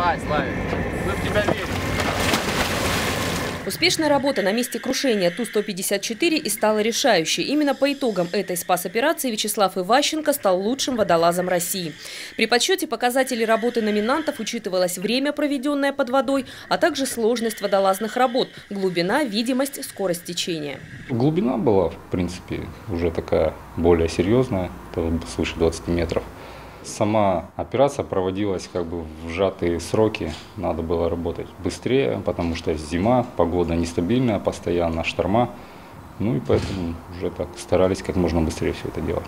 Давай, Славик, мы в тебя верим. Успешная работа на месте крушения Ту-154 и стала решающей. Именно по итогам этой спас-операции Вячеслав Иващенко стал лучшим водолазом России. При подсчете показателей работы номинантов учитывалось время, проведенное под водой, а также сложность водолазных работ, глубина, видимость, скорость течения. Глубина была, в принципе, уже такая более серьезная, свыше 20 метров. Сама операция проводилась как бы в сжатые сроки, надо было работать быстрее, потому что зима, погода нестабильная, постоянно шторма, ну и поэтому уже так старались как можно быстрее все это делать.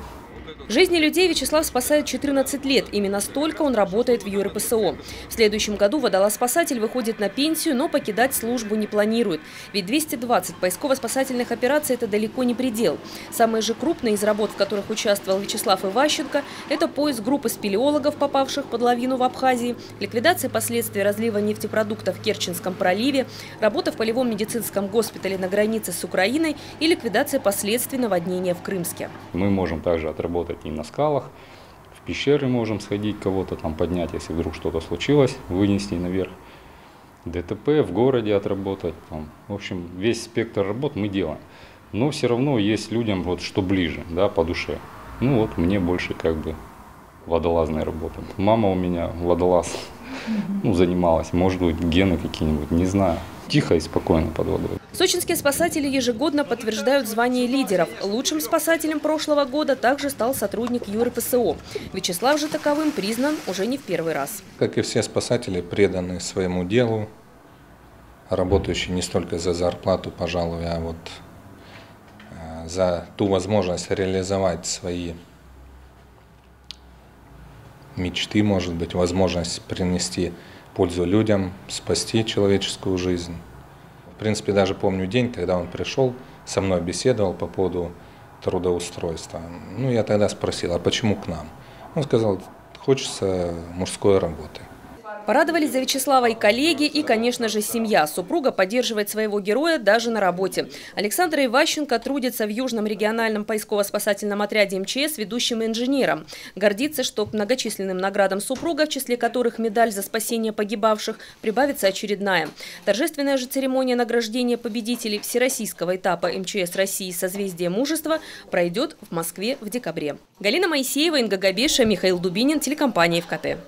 Жизни людей Вячеслав спасает 14 лет. Именно столько он работает в ЮРПСО. В следующем году водолаз-спасатель выходит на пенсию, но покидать службу не планирует. Ведь 220 поисково-спасательных операций – это далеко не предел. Самые же крупные из работ, в которых участвовал Вячеслав Иващенко – это поиск группы спелеологов, попавших под лавину в Абхазии, ликвидация последствий разлива нефтепродуктов в Керченском проливе, работа в полевом медицинском госпитале на границе с Украиной и ликвидация последствий наводнения в Крымске. Мы можем также отработать работать и на скалах, в пещеры можем сходить, кого-то там поднять, если вдруг что-то случилось, вынести наверх. ДТП в городе отработать. Там. В общем, весь спектр работ мы делаем. Но все равно есть людям, вот, что ближе, да, по душе. Ну вот, мне больше как бы водолазная работа. Мама у меня водолаз ну, занималась. Может быть, гены какие-нибудь, не знаю. Тихо и спокойно под водой. Сочинские спасатели ежегодно подтверждают звание лидеров. Лучшим спасателем прошлого года также стал сотрудник ЮРПСО. Вячеслав же таковым признан уже не в первый раз. Как и все спасатели, преданы своему делу, работающие не столько за зарплату, пожалуй, а вот э, за ту возможность реализовать свои мечты, может быть, возможность принести пользу людям, спасти человеческую жизнь. В принципе, даже помню день, когда он пришел, со мной беседовал по поводу трудоустройства. Ну, я тогда спросил, а почему к нам? Он сказал, хочется мужской работы. Порадовались за Вячеслава и коллеги, и, конечно же, семья. Супруга поддерживает своего героя даже на работе. Александра Иващенко трудится в Южном региональном поисково-спасательном отряде МЧС ведущим инженером. Гордится, что к многочисленным наградам супруга, в числе которых медаль за спасение погибавших, прибавится очередная. Торжественная же церемония награждения победителей всероссийского этапа МЧС России «Созвездие мужества» пройдет в Москве в декабре. Галина Моисеева, Инга Габеша, Михаил Дубинин, телекомпания ФКТ.